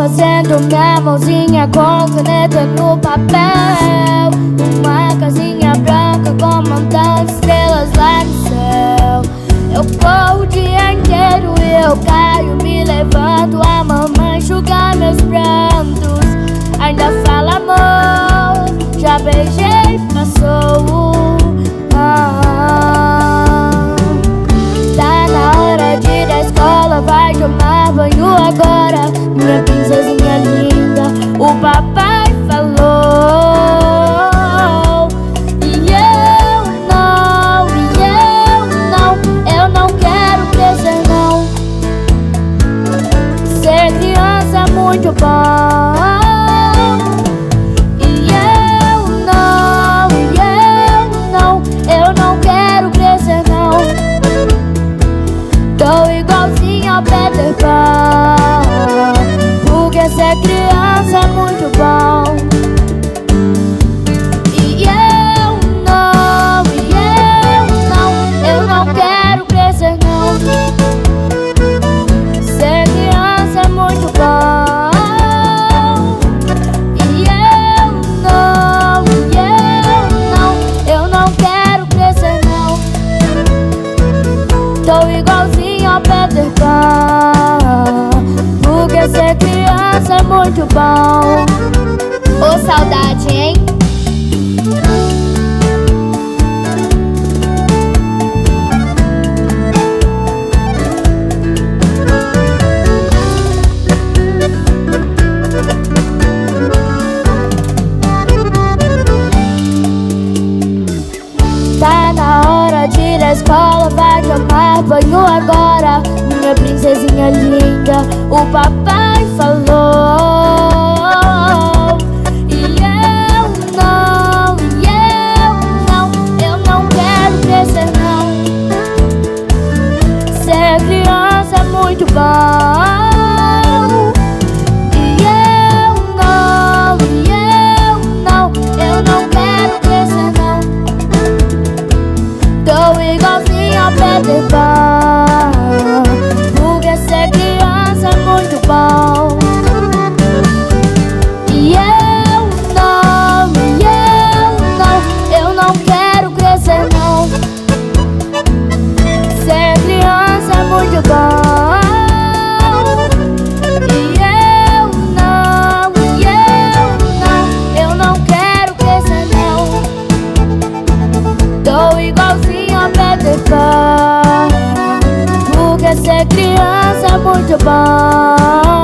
fazendo minha mãozinha com caneta no papel. Uma casinha branca com montando estrelas lá no céu muito bom. E eu não, e eu não, eu não quero crescer não. Tô igualzinho ao Peter Pan Tô igualzinho ao Peter Pan Porque ser criança é muito bom Ô saudade, hein? Tá na hora de ir à escola, vai tomar banho agora Minha princesinha linda, o papai falou. E eu não, e eu não, eu não quero crescer não. Ser criança é muito bom igualzinho a Pan Porque ser criança é muito bom